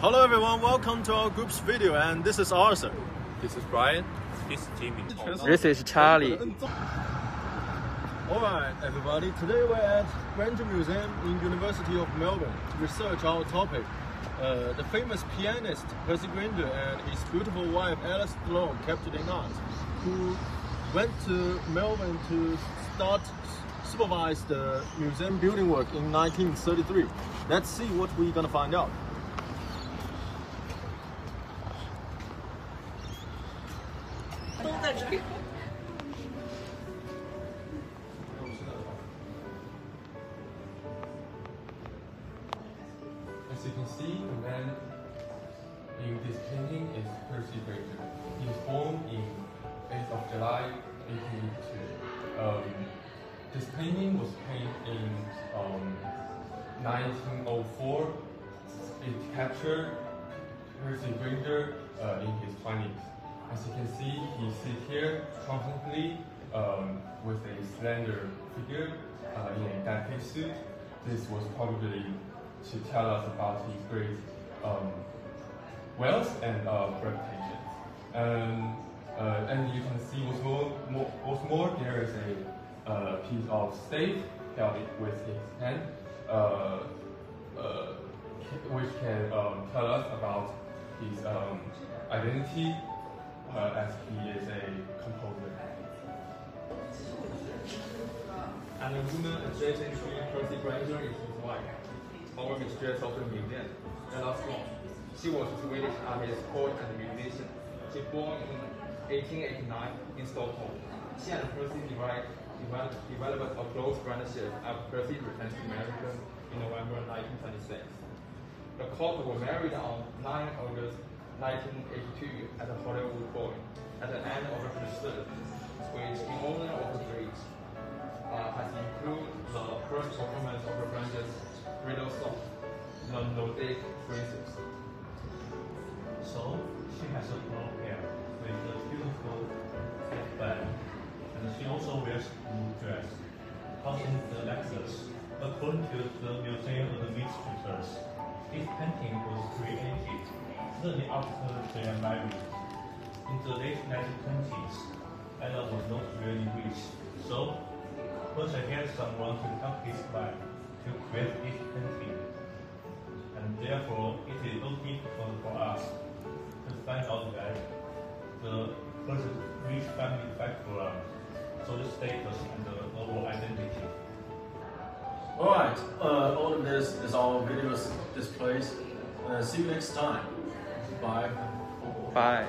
Hello everyone, welcome to our group's video and this is Arthur. This is Bryan. This is Jimmy. This is Charlie. Alright everybody, today we're at Grainger Museum in University of Melbourne to research our topic. Uh, the famous pianist Percy Grainger and his beautiful wife Alice Sloane captured in art, who went to Melbourne to start supervise the museum building work in 1933. Let's see what we're gonna find out. As you can see, the man in this painting is Percy Grainger. He was born in 8th of July 1882. Um, this painting was painted in um, 1904. It captured Percy Grainger uh, in his 20s. As you can see, he sits here constantly um, with a slender figure uh, in a Dante suit. This was probably to tell us about his great um, wealth and uh, reputation. And, uh, and you can see what's more, more, what's more there is a uh, piece of stave held with his hand, uh, uh, which can um, tell us about his um, identity uh, as he is a composer. And the woman adjacent to Percy Grainger is his wife, our mistress of the museum, Ella Sloane. She was a Swedish artist, poet, and musician. She born in 1889 in Stockholm. She and Percy developed, developed, developed a close friendship after Percy returned to America in November 1926. The couple were married on 9 August 1982 at the Hollywood Bowl at the end of her pursuit, which in honor of the bridge uh, has included the first performance of Brange's radio song, The Nordic Princess. So she has a blonde hair with a beautiful headband, and she also wears blue dress. Housing the Lexus. According to the Museum of the Mixed this painting was created shortly after their marriage. In the late 1920s, Ella was not really rich, so Percy had someone to help his wife to create this painting. And therefore, it is not difficult for us to find out that the person's rich family background, social status, and the overall identity. Alright, uh, all of this is our videos displays. Uh, see you next time. Bye. Bye.